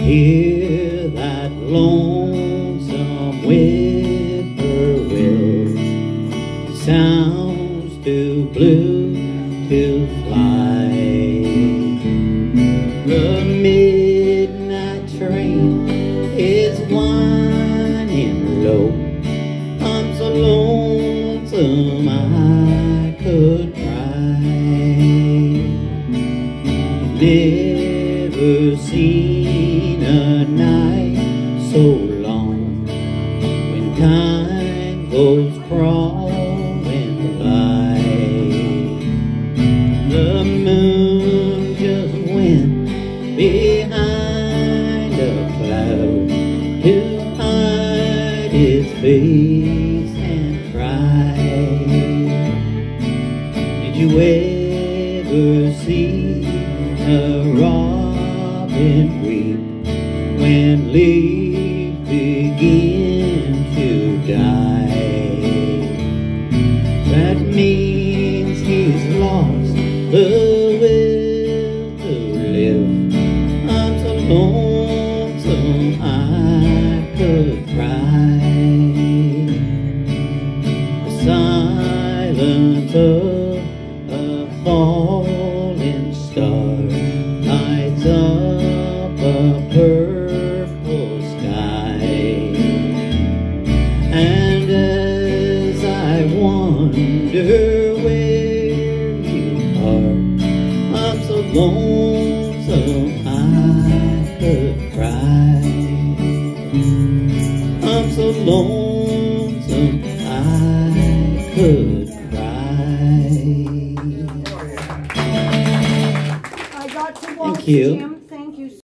hear that lonesome whippoorwill sounds too blue to fly. The midnight train is whining low. I'm so lonesome I could cry. Never see a night so long when time goes crawling by. The moon just went behind a cloud to hide its face and cry. Did you ever see a robin weep when leaves begin to die? That means he's lost lonesome I could cry. I'm so lonesome I could cry. Oh, I got to watch you. Jim